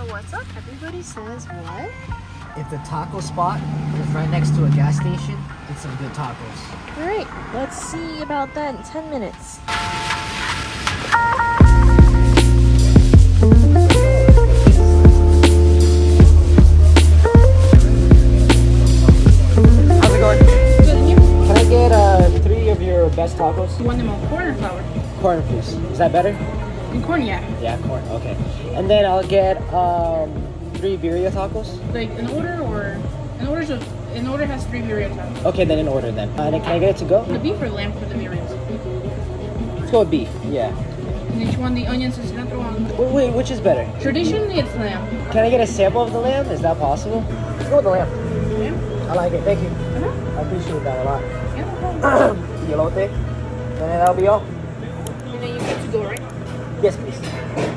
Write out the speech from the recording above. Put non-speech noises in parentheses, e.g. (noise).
So what's up? Everybody says what? If the taco spot is right next to a gas station, it's some good tacos. Alright, let's see about that in 10 minutes. How's it going? Can I get uh, three of your best tacos? You want them corn flour? Corn, please. Is that better? In corn, yeah. Yeah, corn. Okay. And then I'll get um, three birria tacos. Like an order or an order a, an order has three birria tacos. Okay, then in order then. Uh, and then can I get it to go? The beef or lamb for the birrias? Let's go with beef. Yeah. And you want the onions and cilantro on. Wait, wait, which is better? Traditionally, it's lamb. Can I get a sample of the lamb? Is that possible? Let's go with the lamb. Lamb? I like it. Thank you. Uh-huh. I appreciate that a lot. Yeah, no problem. (coughs) Elote. And then that'll be all. And then you get to go, right? Yes, please.